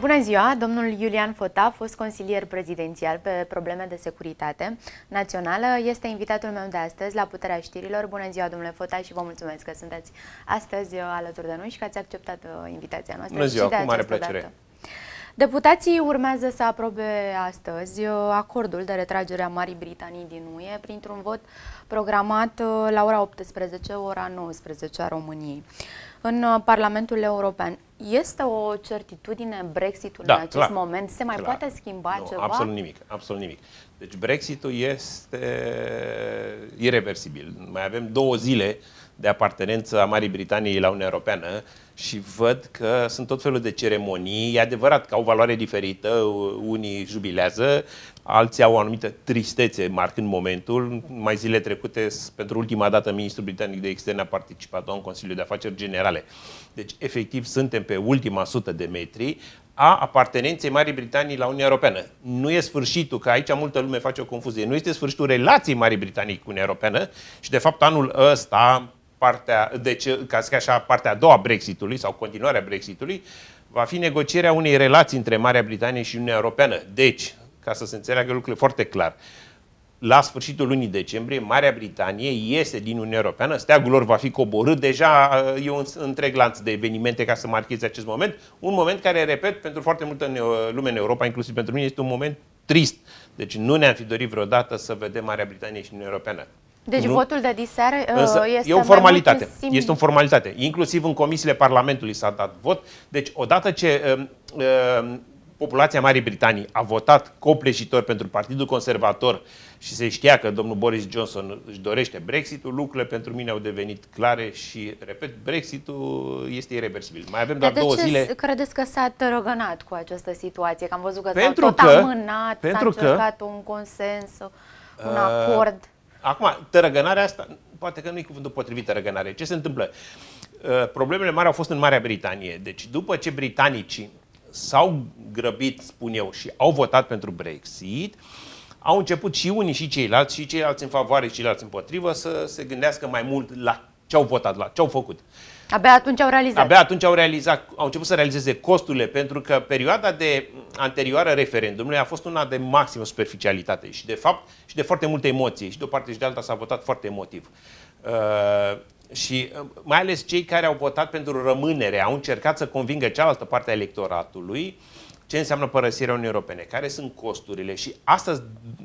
Bună ziua! Domnul Iulian Fota, fost consilier prezidențial pe probleme de securitate națională, este invitatul meu de astăzi la Puterea Știrilor. Bună ziua, domnule Fota, și vă mulțumesc că sunteți astăzi alături de noi și că ați acceptat uh, invitația noastră. Bună ziua, cu mare plăcere! Dată. Deputații urmează să aprobe astăzi uh, acordul de retragere a Marii Britanii din UE printr-un vot programat uh, la ora 18, ora 19 a României. În uh, Parlamentul European este o certitudine Brexitul da, în acest clar, moment? Se mai clar. poate schimba nu, ceva? Absolut nimic, absolut nimic. Deci Brexitul este irreversibil. Mai avem două zile de apartenență a Marii Britanii la Uniunea Europeană și văd că sunt tot felul de ceremonii. E adevărat că au valoare diferită, unii jubilează, alții au o anumită tristețe marcând momentul. Mai zile trecute, pentru ultima dată, ministrul britanic de externe a participat la un Consiliu de Afaceri Generale. Deci, efectiv, suntem pe ultima sută de metri a apartenenței Marii Britanii la Uniunea Europeană. Nu e sfârșitul, că aici multă lume face o confuzie, nu este sfârșitul relației Marii Britanii cu Uniunea Europeană și, de fapt, anul ăsta, partea, deci, ca să așa, partea a doua Brexitului sau continuarea Brexitului, va fi negocierea unei relații între Marea Britanie și Uniunea Europeană. Deci, ca să se înțeleagă lucrurile foarte clar, la sfârșitul lunii decembrie, Marea Britanie este din Uniunea Europeană, steagul lor va fi coborât, deja e un întreg lanț de evenimente ca să marcheze acest moment, un moment care, repet, pentru foarte multă lume în Europa, inclusiv pentru mine, este un moment trist. Deci nu ne-am fi dorit vreodată să vedem Marea Britanie și Uniunea Europeană. Deci nu? votul de diseară Însă, este e o formalitate. Este o formalitate. Inclusiv în comisiile Parlamentului s-a dat vot. Deci odată ce uh, uh, populația Marii Britanii a votat copleșitor pentru Partidul Conservator și se știa că domnul Boris Johnson își dorește Brexitul, lucrurile pentru mine au devenit clare și, repet, Brexitul este irreversibil. Mai avem doar de două ce zile. credeți că s-a tărăgănat cu această situație? Că am văzut că s-a tot că, amânat, s-a încercat că, un consens, un uh, acord. Acum, tărăgănarea asta, poate că nu e cuvântul potrivit tărăgănare. Ce se întâmplă? Uh, problemele mari au fost în Marea Britanie. Deci după ce britanicii s-au grăbit, spun eu, și au votat pentru Brexit, au început și unii și ceilalți, și ceilalți în favoare și ceilalți împotrivă, să se gândească mai mult la ce au votat, la ce au făcut. Abia atunci au realizat. Abia atunci au realizat, au început să realizeze costurile, pentru că perioada de anterioară referendumului a fost una de maximă superficialitate și de fapt și de foarte multe emoții. Și de o parte și de alta s-a votat foarte emotiv. Uh, și uh, mai ales cei care au votat pentru rămânere au încercat să convingă cealaltă parte a electoratului ce înseamnă părăsirea Uniunii Europene, care sunt costurile și astăzi,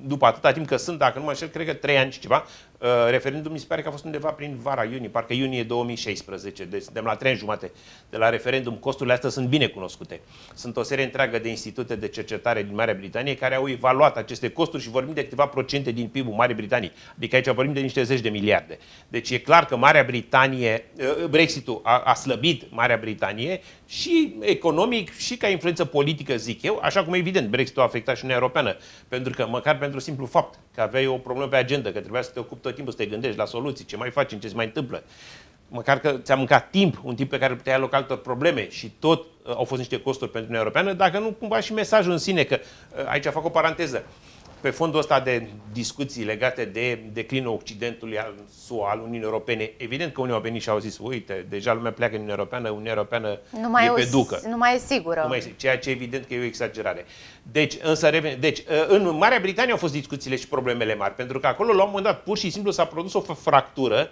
după atâta timp că sunt, dacă nu mă înșel, cred că trei ani și ceva, uh, referendum mi se pare că a fost undeva prin vara iunie, parcă iunie 2016, deci suntem la trei ani jumate de la referendum, costurile astea sunt bine cunoscute. Sunt o serie întreagă de institute de cercetare din Marea Britanie care au evaluat aceste costuri și vorbim de câteva procente din PIB-ul Marii Britanii, adică aici vorbim de niște zeci de miliarde. Deci e clar că Marea Britanie, uh, Brexitul a, a slăbit Marea Britanie și economic și ca influență politică, zic eu, așa cum evident Brexitul a afectat și Uniunea Europeană, pentru că măcar pentru simplu fapt că aveai o problemă pe agenda, că trebuia să te ocupi tot timpul, să te gândești la soluții, ce mai facem, ce se mai întâmplă. Măcar că ți-a mâncat timp, un timp pe care îl puteai aloca altor probleme și tot uh, au fost niște costuri pentru Uniunea Europeană, dacă nu cumva și mesajul în sine, că uh, aici fac o paranteză pe fondul ăsta de discuții legate de declinul Occidentului al SUA, al Uniunii Europene, evident că unii au venit și au zis, uite, deja lumea pleacă în Uniunea Europeană, Uniunea Europeană nu mai e pe ducă. Nu mai e sigură. Nu mai e, ceea ce evident că e o exagerare. Deci, însă, reven, deci, în Marea Britanie au fost discuțiile și problemele mari, pentru că acolo, la un moment dat, pur și simplu s-a produs o fractură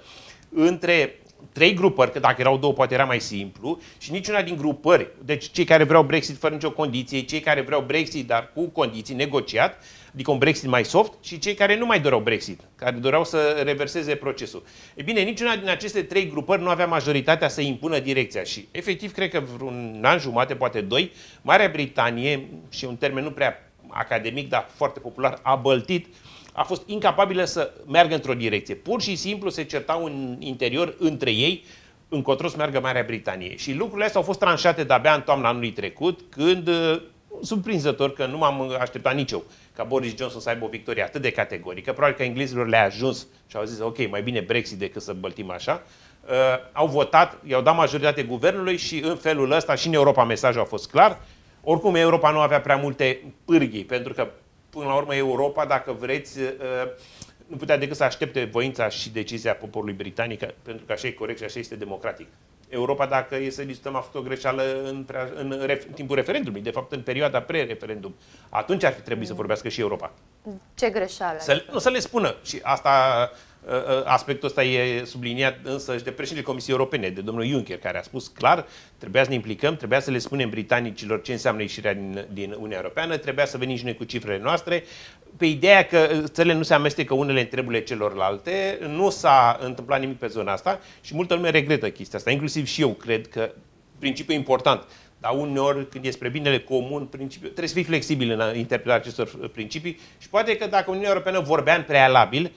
între trei grupări, că dacă erau două poate era mai simplu, și niciuna din grupări, deci cei care vreau Brexit fără nicio condiție, cei care vreau Brexit dar cu condiții negociat, adică un Brexit mai soft, și cei care nu mai doreau Brexit, care doreau să reverseze procesul. E bine, niciuna din aceste trei grupări nu avea majoritatea să impună direcția și efectiv cred că vreun an jumate, poate doi, Marea Britanie, și un termen nu prea academic, dar foarte popular, a băltit a fost incapabilă să meargă într-o direcție. Pur și simplu se certau în interior între ei încotro să meargă Marea Britanie. Și lucrurile astea au fost tranșate de-abia în toamna anului trecut, când, uh, surprinzător că nu m-am așteptat nici eu, ca Boris Johnson să aibă o victorie atât de categorică. Probabil că englezilor le-a ajuns și au zis, ok, mai bine Brexit decât să băltim așa. Uh, au votat, i-au dat majoritate guvernului și în felul ăsta și în Europa mesajul a fost clar. Oricum, Europa nu avea prea multe pârghii, pentru că până la urmă Europa, dacă vreți, uh, nu putea decât să aștepte voința și decizia poporului britanic, pentru că așa e corect și așa este democratic. Europa, dacă e să discutăm, a făcut o greșeală în, prea, în, ref, în timpul referendumului, de fapt în perioada pre-referendum. Atunci ar fi trebuit să vorbească și Europa. Ce greșeală? Să, nu, să le spună. Și asta, ă, ă, aspectul ăsta e subliniat însă și de președintele Comisiei Europene, de domnul Juncker, care a spus clar, trebuia să ne implicăm, trebuia să le spunem britanicilor ce înseamnă ieșirea din, din Uniunea Europeană, trebuia să venim și noi cu cifrele noastre. Pe ideea că țările nu se amestecă unele în treburile celorlalte, nu s-a întâmplat nimic pe zona asta și multă lume regretă chestia asta, inclusiv și eu cred că principiul important dar uneori, când e spre binele comun, principiu, trebuie să fii flexibil în interpretarea acestor principii și poate că dacă Uniunea Europeană vorbea în prealabil,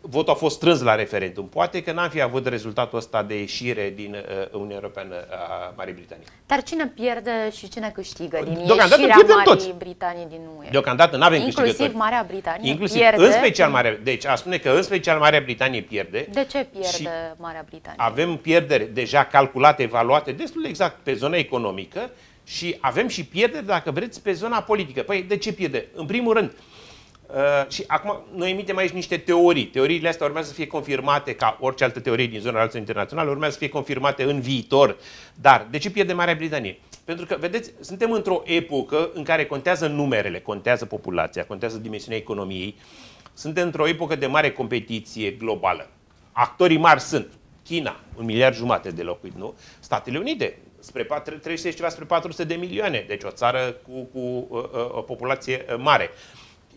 votul a fost strâns la referendum. Poate că n-am fi avut rezultatul ăsta de ieșire din uh, Uniunea Europeană a Marii Britanii. Dar cine pierde și cine câștigă din Deocamdată ieșirea Marii toți. Britanii din UE? Deocamdată nu avem Inclusiv câștigători. Marea Britanie Inclusiv, pierde. în special Marea, deci a spune că în special Marea Britanie pierde. De ce pierde Și Marea Britanie? Avem pierderi deja calculate, evaluate destul de exact pe zona economică și avem și pierderi, dacă vreți, pe zona politică. Păi de ce pierde? În primul rând, Uh, și acum noi emitem aici niște teorii. Teoriile astea urmează să fie confirmate, ca orice altă teorie din zona relațiilor internaționale, urmează să fie confirmate în viitor. Dar de ce pierde Marea Britanie? Pentru că, vedeți, suntem într-o epocă în care contează numerele, contează populația, contează dimensiunea economiei. Suntem într-o epocă de mare competiție globală. Actorii mari sunt China, un miliard jumate de locuit, nu? Statele Unite, spre 300 ceva spre 400 de milioane, deci o țară cu, cu uh, uh, o populație uh, mare.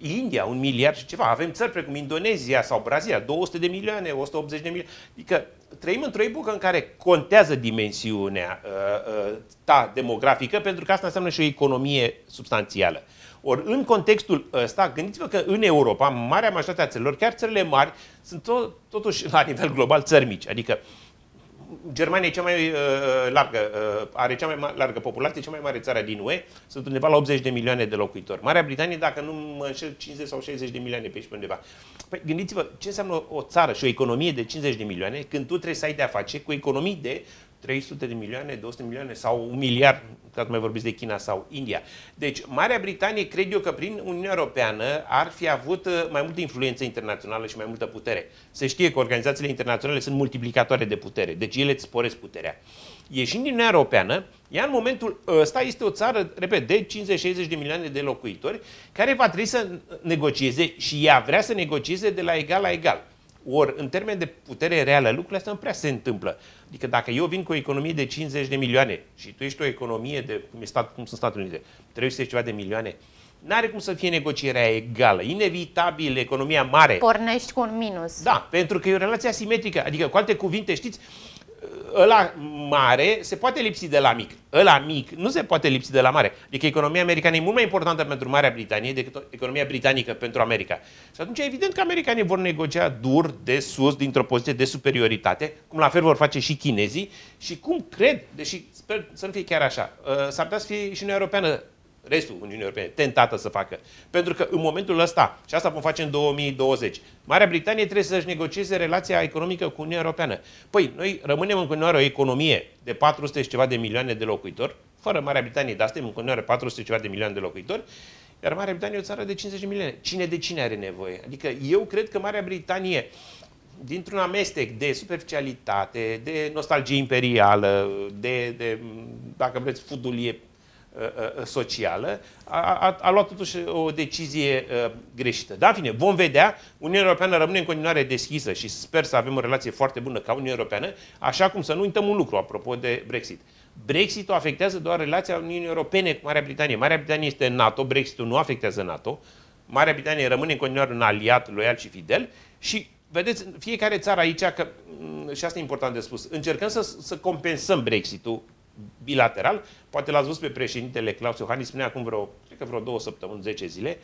India, un miliard și ceva. Avem țări precum Indonezia sau Brazilia, 200 de milioane, 180 de milioane. Adică trăim într-o epocă în care contează dimensiunea uh, uh, ta demografică, pentru că asta înseamnă și o economie substanțială. Ori în contextul ăsta, gândiți-vă că în Europa, marea majoritate a țărilor, chiar țările mari, sunt tot, totuși la nivel global țări mici. Adică Germania e cea mai uh, largă, uh, are cea mai largă populație, cea mai mare țară din UE, sunt undeva la 80 de milioane de locuitori. Marea Britanie, dacă nu mă înșel, 50 sau 60 de milioane pe aici pe undeva. Păi gândiți-vă ce înseamnă o țară și o economie de 50 de milioane când tu trebuie să ai de-a face cu economii de 300 de milioane, 200 de milioane sau un miliard, ca să mai vorbiți de China sau India. Deci, Marea Britanie, cred eu că prin Uniunea Europeană ar fi avut uh, mai multă influență internațională și mai multă putere. Se știe că organizațiile internaționale sunt multiplicatoare de putere, deci ele îți sporesc puterea. Ieșind din Uniunea Europeană, ea în momentul ăsta este o țară, repet, de 50-60 de milioane de locuitori, care va trebui să negocieze și ea vrea să negocieze de la egal la egal. Ori, în termen de putere reală, lucrurile astea nu prea se întâmplă. Adică dacă eu vin cu o economie de 50 de milioane și tu ești o economie de, cum, e stat, cum sunt Statele Unite, 300 ceva de milioane, N-are cum să fie negocierea egală. Inevitabil, economia mare. Pornești cu un minus. Da, pentru că e o relație asimetrică. Adică, cu alte cuvinte, știți, ăla mare se poate lipsi de la mic. Ăla mic nu se poate lipsi de la mare. Adică economia americană e mult mai importantă pentru Marea Britanie decât economia britanică pentru America. Și atunci evident că americanii vor negocia dur, de sus, dintr-o poziție de superioritate, cum la fel vor face și chinezii și cum cred, deși sper să nu fie chiar așa, uh, s-ar putea să fie și Uniunea Europeană restul Uniunii Europene, tentată să facă. Pentru că în momentul ăsta, și asta vom face în 2020, Marea Britanie trebuie să-și negocieze relația economică cu Uniunea Europeană. Păi, noi rămânem în continuare o economie de 400 și ceva de milioane de locuitori, fără Marea Britanie, dar suntem în continuare 400 și ceva de milioane de locuitori, iar Marea Britanie e o țară de 50 de milioane. Cine de cine are nevoie? Adică eu cred că Marea Britanie dintr-un amestec de superficialitate, de nostalgie imperială, de, de dacă vreți, fudulie Uh, uh, socială, a, a, a luat totuși o decizie uh, greșită. Dar, în fine, vom vedea. Uniunea Europeană rămâne în continuare deschisă și sper să avem o relație foarte bună ca Uniunea Europeană, așa cum să nu uităm un lucru apropo de Brexit. Brexitul afectează doar relația Uniunii Europene cu Marea Britanie. Marea Britanie este NATO, Brexitul nu afectează NATO. Marea Britanie rămâne în continuare un aliat loial și fidel și vedeți, fiecare țară aici, că, mm, și asta e important de spus, încercăm să, să compensăm Brexitul bilateral. Poate l-ați văzut pe președintele Claus Iohannis, spunea acum vreo, cred că vreo două săptămâni, 10 zile,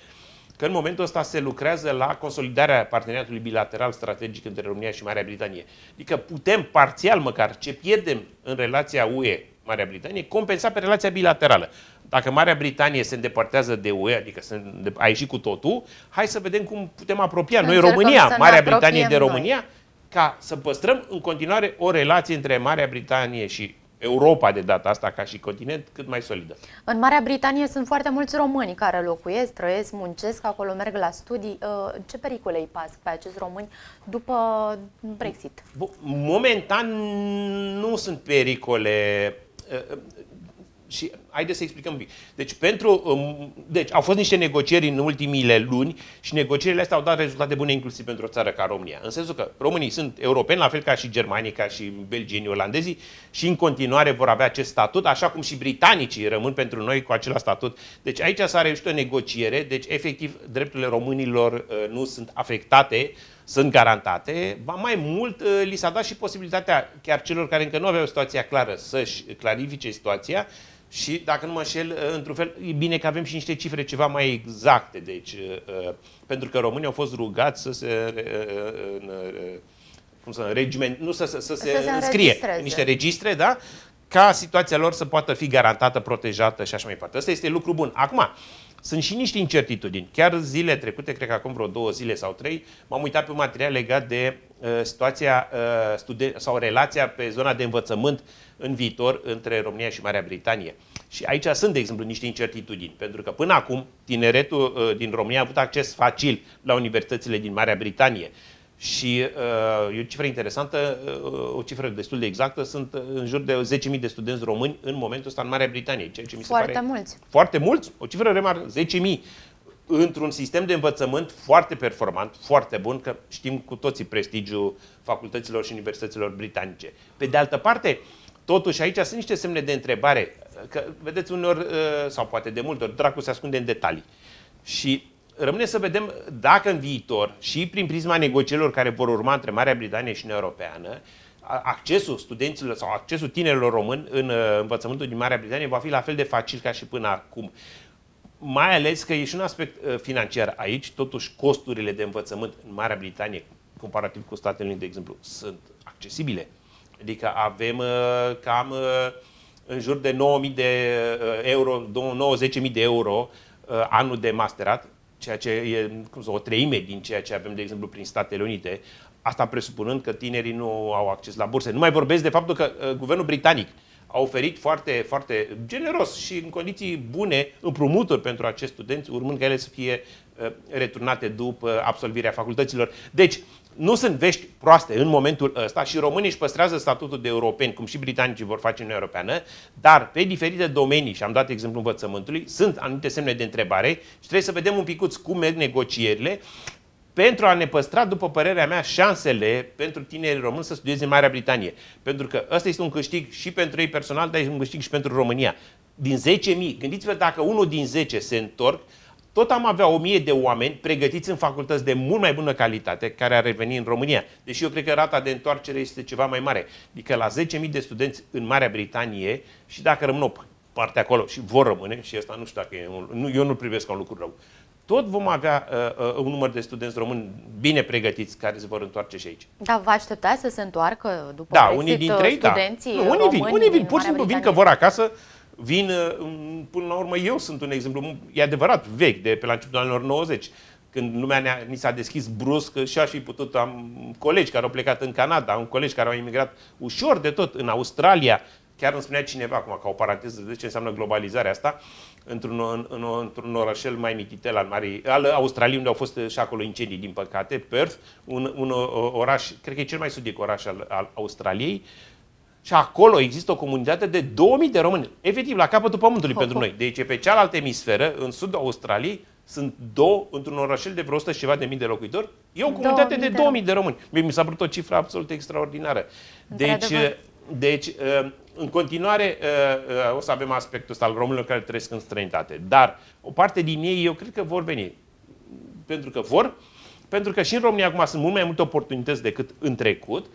că în momentul ăsta se lucrează la consolidarea parteneriatului bilateral strategic între România și Marea Britanie. Adică putem parțial măcar ce pierdem în relația UE Marea Britanie, compensa pe relația bilaterală. Dacă Marea Britanie se îndepărtează de UE, adică se a ieșit cu totul, hai să vedem cum putem apropia noi România, Marea Britanie de România, noi. ca să păstrăm în continuare o relație între Marea Britanie și Europa de data asta ca și continent cât mai solidă. În Marea Britanie sunt foarte mulți români care locuiesc, trăiesc, muncesc, acolo merg la studii. Uh, ce pericole îi pasc pe acești români după Brexit? Momentan nu sunt pericole uh, și haideți să explicăm un pic. Deci, pentru, um, deci, au fost niște negocieri în ultimile luni și negocierile astea au dat rezultate bune inclusiv pentru o țară ca România. În sensul că românii sunt europeni, la fel ca și germanii, ca și belgienii, olandezii și în continuare vor avea acest statut, așa cum și britanicii rămân pentru noi cu același statut. Deci aici s-a reușit o negociere, deci efectiv drepturile românilor uh, nu sunt afectate, sunt garantate. Ba mai mult, uh, li s-a dat și posibilitatea chiar celor care încă nu aveau situația clară să-și clarifice situația și, dacă nu mă înșel, uh, într-un fel, e bine că avem și niște cifre ceva mai exacte. Deci, uh, pentru că românii au fost rugați să se cum să regiment, nu să, să, să se, se înscrie în niște registre, da? ca situația lor să poată fi garantată, protejată și așa mai departe. Asta este lucru bun. Acum, sunt și niște incertitudini. Chiar zile trecute, cred că acum vreo două zile sau trei, m-am uitat pe un material legat de uh, situația uh, studen- sau relația pe zona de învățământ în viitor între România și Marea Britanie. Și aici sunt, de exemplu, niște incertitudini, pentru că până acum tineretul uh, din România a avut acces facil la universitățile din Marea Britanie. Și uh, e o cifră interesantă, uh, o cifră destul de exactă, sunt în jur de 10.000 de studenți români în momentul ăsta în Marea Britanie, ceea ce mi se foarte pare... mulți. Foarte mulți, o cifră remar, 10.000 într-un sistem de învățământ foarte performant, foarte bun, că știm cu toții prestigiul facultăților și universităților britanice. Pe de altă parte, totuși aici sunt niște semne de întrebare, că vedeți uneori, uh, sau poate de multe ori, dracu se ascunde în detalii. Și rămâne să vedem dacă în viitor și prin prisma negocierilor care vor urma între Marea Britanie și Uniunea Europeană, accesul studenților sau accesul tinerilor români în uh, învățământul din Marea Britanie va fi la fel de facil ca și până acum. Mai ales că e și un aspect uh, financiar aici, totuși costurile de învățământ în Marea Britanie, comparativ cu Statele Unite, de exemplu, sunt accesibile. Adică avem uh, cam în jur de 9.000 de euro, 9-10.000 de euro anul de masterat, ceea ce e cum să, o treime din ceea ce avem, de exemplu, prin Statele Unite, asta presupunând că tinerii nu au acces la burse. Nu mai vorbesc de faptul că uh, guvernul britanic a oferit foarte, foarte generos și în condiții bune împrumuturi pentru acești studenți, urmând ca ele să fie uh, returnate după absolvirea facultăților. Deci, nu sunt vești proaste în momentul ăsta și românii își păstrează statutul de europeni, cum și britanicii vor face în Uniunea Europeană, dar pe diferite domenii, și am dat exemplu învățământului, sunt anumite semne de întrebare și trebuie să vedem un picuț cum merg negocierile pentru a ne păstra, după părerea mea, șansele pentru tinerii români să studieze în Marea Britanie. Pentru că ăsta este un câștig și pentru ei personal, dar este un câștig și pentru România. Din 10.000, gândiți-vă dacă unul din 10 se întorc, tot am avea o mie de oameni pregătiți în facultăți de mult mai bună calitate care ar reveni în România. Deși eu cred că rata de întoarcere este ceva mai mare. Adică la 10.000 de studenți în Marea Britanie și dacă rămân o parte acolo și vor rămâne, și asta nu știu dacă e un, nu, eu nu privesc ca un lucru rău, tot vom avea uh, uh, un număr de studenți români bine pregătiți care se vor întoarce și aici. Dar vă aștepta să se întoarcă după da, Brexit, unii dintre ei, da. studenții da. Nu, unii vin, unii vin, pur și simplu vin că vor acasă, vin, uh, până la urmă eu sunt un exemplu, e adevărat, vechi, de pe la începutul anilor 90, când lumea ne ni s-a deschis brusc și aș fi putut, am colegi care au plecat în Canada, am colegi care au emigrat ușor de tot în Australia, chiar îmi spunea cineva, acum ca o paranteză, de ce înseamnă globalizarea asta, într-un, în, în, într-un orașel mai mititel al, Marii, al Australiei, unde au fost și acolo incendii, din păcate, Perth, un, un oraș, cred că e cel mai sudic oraș al, al Australiei, și acolo există o comunitate de 2000 de români, efectiv, la capătul pământului pentru noi. Deci pe cealaltă emisferă, în sudul Australiei, sunt două, într-un orașel de vreo 100 și ceva de mii de locuitori, e o comunitate de 2000 de români. Mi s-a părut o cifră absolut extraordinară. Deci, deci uh, în continuare uh, uh, o să avem aspectul ăsta al românilor care trăiesc în străinătate. Dar o parte din ei eu cred că vor veni. Pentru că vor, pentru că și în România acum sunt mult mai multe oportunități decât în trecut,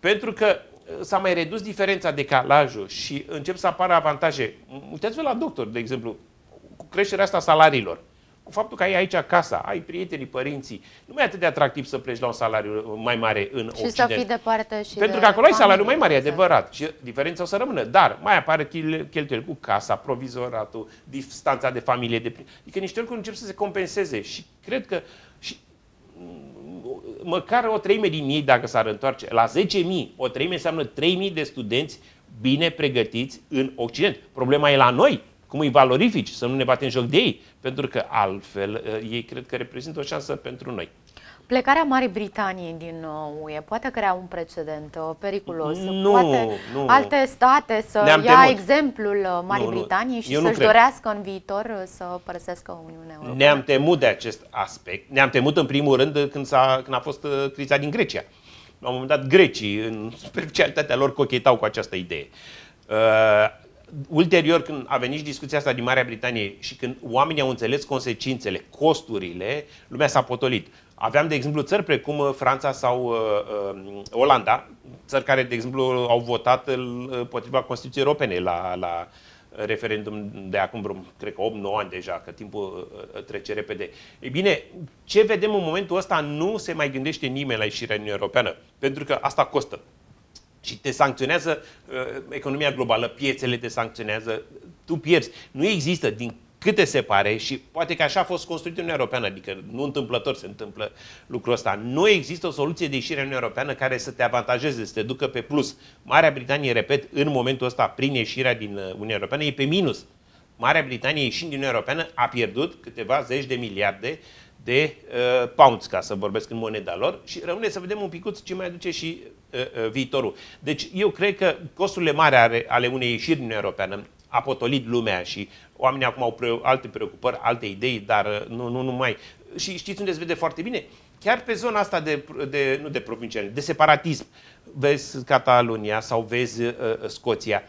pentru că s-a mai redus diferența de calajul și încep să apară avantaje. Uitați-vă la doctor, de exemplu, cu creșterea asta salariilor cu faptul că ai aici casa, ai prietenii, părinții, nu mai e atât de atractiv să pleci la un salariu mai mare în și Occident. Și să fii departe și Pentru de că acolo ai salariu mai mare, exact. adevărat. Și diferența o să rămână. Dar mai apare cheltuieli cu casa, provizoratul, distanța de familie. De... Adică niște lucruri încep să se compenseze. Și cred că și măcar o treime din ei, dacă s-ar întoarce, la 10.000, o treime înseamnă 3.000 de studenți bine pregătiți în Occident. Problema e la noi, cum îi valorifici, să nu ne batem joc de ei, pentru că altfel uh, ei cred că reprezintă o șansă pentru noi. Plecarea Marii Britanii din UE poate crea un precedent uh, periculos. Nu, poate nu. alte state să Ne-am ia temut. exemplul uh, Marii Nu, nu. Britanii și Eu nu să-și cred. dorească în viitor uh, să părăsească Uniunea Europeană. Ne-am temut de acest aspect. Ne-am temut în primul rând când, s-a, când a fost uh, criza din Grecia. La un moment dat grecii, în specialitatea lor, cochetau cu această idee. Uh, ulterior, când a venit și discuția asta din Marea Britanie și când oamenii au înțeles consecințele, costurile, lumea s-a potolit. Aveam, de exemplu, țări precum uh, Franța sau uh, uh, Olanda, țări care, de exemplu, au votat uh, potriva Constituției Europene la, la referendum de acum vreo, cred că 8-9 ani deja, că timpul uh, trece repede. Ei bine, ce vedem în momentul ăsta nu se mai gândește nimeni la ieșirea din Uniunea Europeană, pentru că asta costă. Și te sancționează uh, economia globală, piețele te sancționează, tu pierzi. Nu există, din câte se pare, și poate că așa a fost construită Uniunea Europeană, adică nu întâmplător se întâmplă lucrul ăsta, nu există o soluție de ieșire în Uniunea Europeană care să te avantajeze, să te ducă pe plus. Marea Britanie, repet, în momentul ăsta, prin ieșirea din uh, Uniunea Europeană, e pe minus. Marea Britanie, ieșind din Uniunea Europeană, a pierdut câteva zeci de miliarde de uh, pounds, ca să vorbesc în moneda lor, și rămâne să vedem un picuț ce mai aduce și uh, uh, viitorul. Deci eu cred că costurile mari ale, ale unei ieșiri din Uniunea Europeană a potolit lumea și oamenii acum au pre- alte preocupări, alte idei, dar uh, nu, nu numai. Și știți unde se vede foarte bine? Chiar pe zona asta de, de nu de provinciali, de separatism. Vezi Catalunia sau vezi uh, Scoția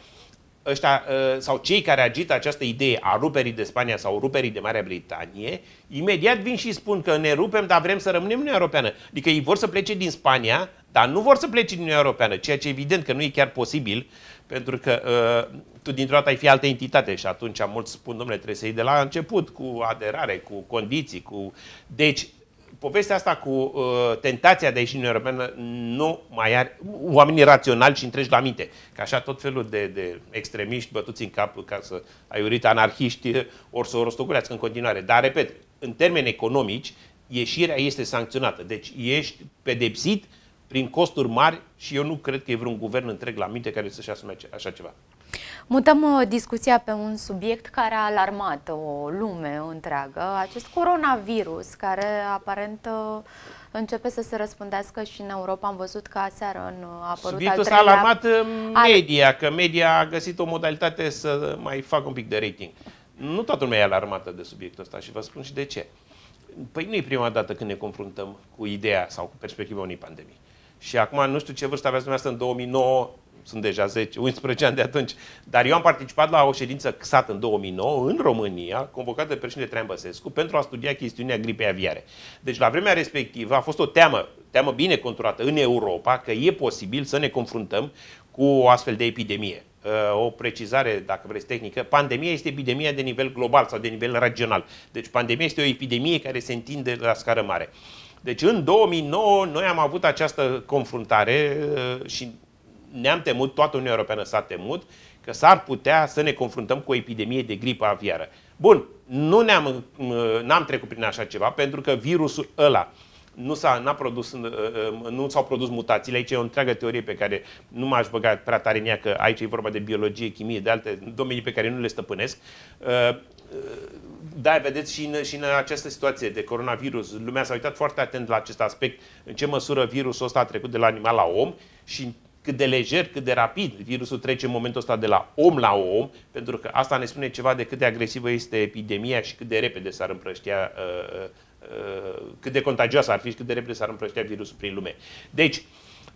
ăștia, uh, sau cei care agită această idee a ruperii de Spania sau ruperii de Marea Britanie, imediat vin și spun că ne rupem, dar vrem să rămânem în Uniunea Europeană. Adică ei vor să plece din Spania, dar nu vor să plece din Uniunea Europeană, ceea ce evident că nu e chiar posibil, pentru că uh, tu dintr-o dată ai fi altă entitate și atunci mulți spun, domnule, trebuie să iei de la început cu aderare, cu condiții, cu... Deci, povestea asta cu uh, tentația de a ieși din Uniunea Europeană nu mai are oamenii raționali și întregi la minte. Că așa tot felul de, de extremiști bătuți în cap ca să aiurite anarhiști ori să o rostogolească în continuare. Dar, repet, în termeni economici, ieșirea este sancționată. Deci ești pedepsit prin costuri mari și eu nu cred că e vreun guvern întreg la minte care să-și asume așa ceva. Mutăm uh, discuția pe un subiect care a alarmat o lume întreagă, acest coronavirus care aparent uh, începe să se răspândească și în Europa. Am văzut că aseară în, uh, a apărut Subiectul al ăsta a treilea... alarmat uh, media, că media a găsit o modalitate să mai facă un pic de rating. Nu toată lumea e alarmată de subiectul ăsta și vă spun și de ce. Păi nu e prima dată când ne confruntăm cu ideea sau cu perspectiva unei pandemii. Și acum nu știu ce vârstă aveați dumneavoastră în 2009, sunt deja 10, 11 ani de atunci, dar eu am participat la o ședință XAT în 2009 în România, convocată de președinte Traian Băsescu, pentru a studia chestiunea gripei aviare. Deci la vremea respectivă a fost o teamă, teamă bine conturată în Europa, că e posibil să ne confruntăm cu o astfel de epidemie. Uh, O precizare, dacă vreți, tehnică. Pandemia este epidemia de nivel global sau de nivel regional. Deci pandemia este o epidemie care se întinde la scară mare. Deci în 2009 noi am avut această confruntare uh, și ne-am temut, toată Uniunea Europeană s-a temut, că s-ar putea să ne confruntăm cu o epidemie de gripă aviară. Bun, nu ne-am, uh, n-am trecut prin așa ceva, pentru că virusul ăla nu, s-a, n-a produs, uh, uh, nu s-au produs mutațiile. Aici e o întreagă teorie pe care nu m-aș băga prea tare în ea, că aici e vorba de biologie, chimie, de alte domenii pe care nu le stăpânesc. Da, vedeți și în, și în această situație de coronavirus, lumea s-a uitat foarte atent la acest aspect, în ce măsură virusul ăsta a trecut de la animal la om și cât de lejer, cât de rapid virusul trece în momentul ăsta de la om la om, pentru că asta ne spune ceva de cât de agresivă este epidemia și cât de repede s-ar împrăștia, uh, uh, cât de contagioasă ar fi și cât de repede s-ar împrăștia virusul prin lume. Deci,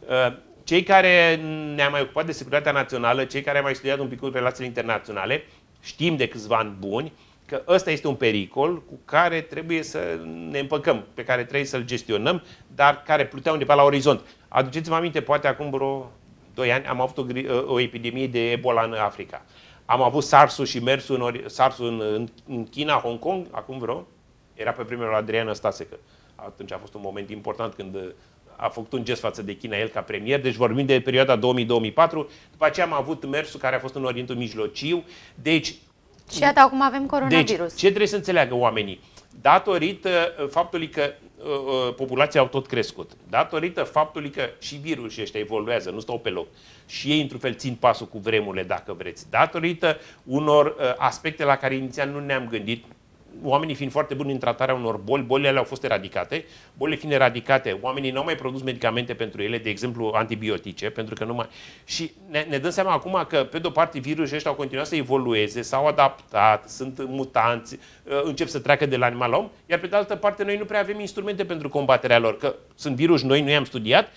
uh, cei care ne-am mai ocupat de securitatea națională, cei care au mai studiat un pic cu relațiile internaționale, știm de câțiva ani buni că ăsta este un pericol cu care trebuie să ne împăcăm, pe care trebuie să-l gestionăm, dar care plutea undeva la orizont. Aduceți-vă aminte, poate acum vreo 2 ani am avut o, gri- o epidemie de Ebola în Africa. Am avut SARS-ul și MERS-ul în, ori- SARS-ul în, în, în China, Hong Kong, acum vreo, era pe primul Adrian Stasecă. Atunci a fost un moment important când a făcut un gest față de China el ca premier, deci vorbim de perioada 2000-2004. După aceea am avut MERS-ul care a fost în Orientul Mijlociu. Deci Și iată, acum avem deci, coronavirus. ce trebuie să înțeleagă oamenii? Datorită uh, faptului că uh, populația au tot crescut. Datorită faptului că și virusii ăștia evoluează, nu stau pe loc. Și ei, într-un fel, țin pasul cu vremurile, dacă vreți. Datorită unor uh, aspecte la care inițial nu ne-am gândit, oamenii fiind foarte buni în tratarea unor boli, bolile au fost eradicate. Bolile fiind eradicate, oamenii nu au mai produs medicamente pentru ele, de exemplu antibiotice, pentru că nu mai... Și ne, ne dăm seama acum că, pe de-o parte, virusii ăștia au continuat să evolueze, s-au adaptat, sunt mutanți, uh, încep să treacă de la animal la om, iar pe de altă parte noi nu prea avem instrumente pentru combaterea lor, că sunt virus noi, nu i-am studiat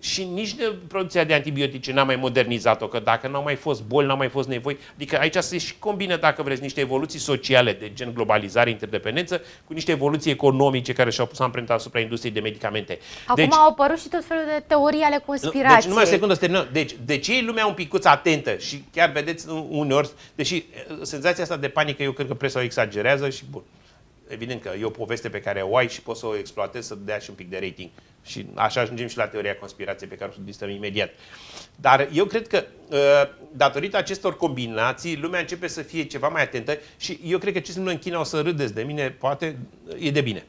și nici de producția de antibiotice n-am mai modernizat-o, că dacă n-au mai fost boli, n-au mai fost nevoi. Adică aici se și combină, dacă vreți, niște evoluții sociale de gen globalizare, interdependență, cu niște evoluții economice care și-au pus amprenta asupra industriei de medicamente. Acum deci, au apărut și tot felul de teorii ale conspirației. Deci, numai o secundă, terminăm. Deci, de ce e lumea un picuț atentă și chiar vedeți uneori, deși senzația asta de panică, eu cred că presa o exagerează și bun. Evident că e o poveste pe care o ai și poți să o exploatezi, să dea și un pic de rating. Și așa ajungem și la teoria conspirației pe care o discutăm imediat. Dar eu cred că, uh, datorită acestor combinații, lumea începe să fie ceva mai atentă și eu cred că ce se întâmplă în China o să râdeți de mine, poate e de bine.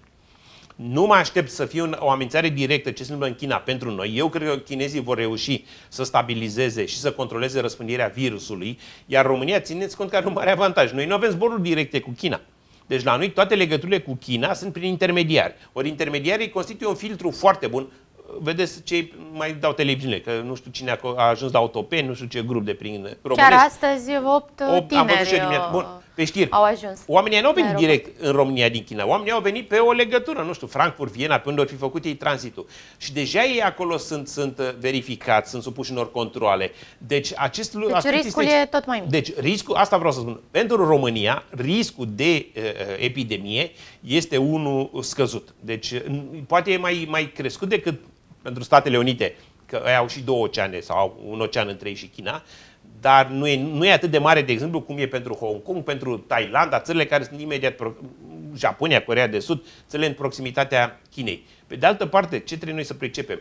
Nu mă aștept să fie o amenințare directă ce se întâmplă în China pentru noi. Eu cred că chinezii vor reuși să stabilizeze și să controleze răspândirea virusului, iar România, țineți cont că are un mare avantaj. Noi nu avem zboruri directe cu China. Deci la noi toate legăturile cu China sunt prin intermediari. Ori intermediarii constituie un filtru foarte bun. Vedeți ce mai dau televiziune, că nu știu cine a ajuns la autopen, nu știu ce grup de prin românesc. Chiar astăzi 8 tineri am văzut și eu Bun, pe știri. Au ajuns. Oamenii nu au venit direct în România din China. Oamenii au venit pe o legătură, nu știu, Frankfurt, Viena, pe unde au fi făcut ei tranzitul. Și deja ei acolo sunt, sunt uh, verificați, sunt supuși unor controle. Deci acest lucru... Deci riscul este... e tot mai mic. Deci riscul, asta vreau să spun, pentru România, riscul de uh, uh epidemie este unul scăzut. Deci poate e mai, mai crescut decât pentru Statele Unite, că ei au și două oceane sau au un ocean între ei și China, dar nu e, nu e atât de mare, de exemplu, cum e pentru Hong Kong, pentru Thailanda, țările care sunt imediat, pro- Japonia, Corea de Sud, țările în proximitatea Chinei. Pe de altă parte, ce trebuie noi să pricepem?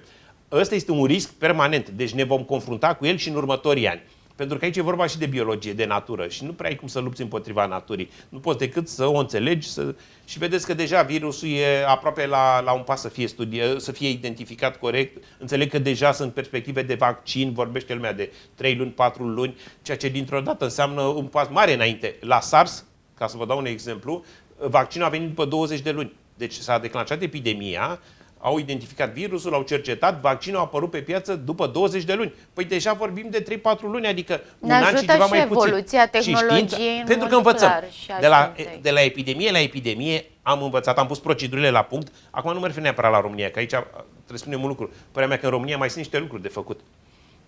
Ăsta este un risc permanent, deci ne vom confrunta cu el și în următorii ani. Pentru că aici e vorba și de biologie, de natură și nu prea ai cum să lupți împotriva naturii. Nu poți decât să o înțelegi să... și vedeți că deja virusul e aproape la, la un pas să fie, studie, să fie identificat corect. Înțeleg că deja sunt perspective de vaccin, vorbește lumea de 3 luni, 4 luni, ceea ce dintr-o dată înseamnă un pas mare înainte. La SARS, ca să vă dau un exemplu, vaccinul a venit după 20 de luni. Deci s-a declanșat epidemia, au identificat virusul, au cercetat, vaccinul a apărut pe piață după 20 de luni. Păi deja vorbim de 3-4 luni, adică ne un an și ceva și mai puțin. evoluția tehnologiei Pentru că învățăm. De la, de la epidemie la epidemie am învățat, am pus procedurile la punct. Acum nu mă refer neapărat la România, că aici trebuie să spunem un lucru. Părerea mea că în România mai sunt niște lucruri de făcut.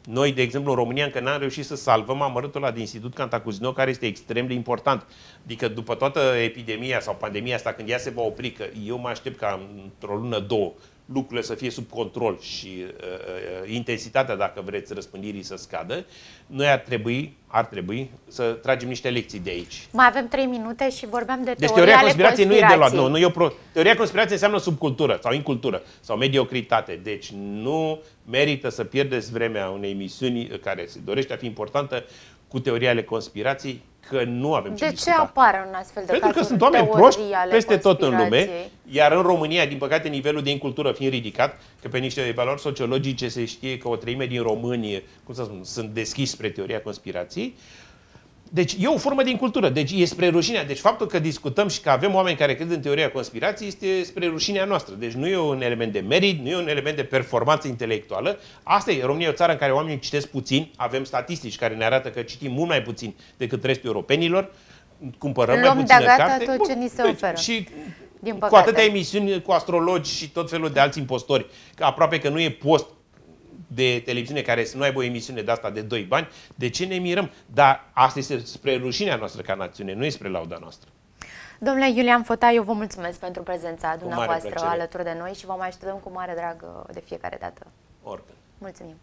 Noi, de exemplu, în România încă n-am reușit să salvăm amărâtul ăla de Institut Cantacuzino, care este extrem de important. Adică după toată epidemia sau pandemia asta, când ea se va opri, că eu mă aștept ca într-o lună, două, lucrurile să fie sub control și uh, uh, intensitatea, dacă vreți, răspândirii să scadă, noi ar trebui, ar trebui să tragem niște lecții de aici. Mai avem trei minute și vorbeam de deci teoria conspirației nu e de luat. Nu, nu e o pro... Teoria conspirației înseamnă subcultură sau incultură sau mediocritate. Deci nu merită să pierdeți vremea unei emisiuni care se dorește a fi importantă cu teoria ale conspirației că nu avem ce De ce apare un astfel de Pentru că sunt oameni proști peste tot în lume, iar în România, din păcate, nivelul de incultură fiind ridicat, că pe niște valori sociologice se știe că o treime din români, cum să spun, sunt deschiși spre teoria conspirației, deci e o formă de incultură, deci e spre rușinea. Deci faptul că discutăm și că avem oameni care cred în teoria conspirației este spre rușinea noastră. Deci nu e un element de merit, nu e un element de performanță intelectuală. Asta e, România e o țară în care oamenii citesc puțin, avem statistici care ne arată că citim mult mai puțin decât restul europenilor, cumpărăm Luăm mai puțină de carte. tot ce ni se deci, oferă. Și din cu atâtea emisiuni cu astrologi și tot felul de alți impostori, că aproape că nu e post de televiziune care să nu aibă o emisiune de asta de 2 bani, de ce ne mirăm? Dar asta este spre rușinea noastră ca națiune, nu e spre lauda noastră. Domnule Iulian Fota, eu vă mulțumesc pentru prezența dumneavoastră alături de noi și vă mai așteptăm cu mare drag de fiecare dată. Oricând. Mulțumim!